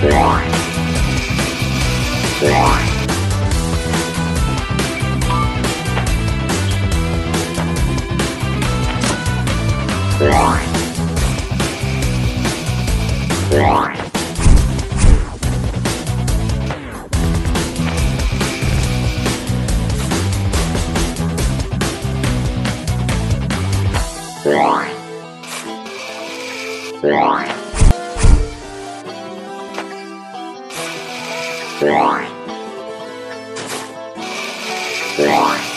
Right. Yeah.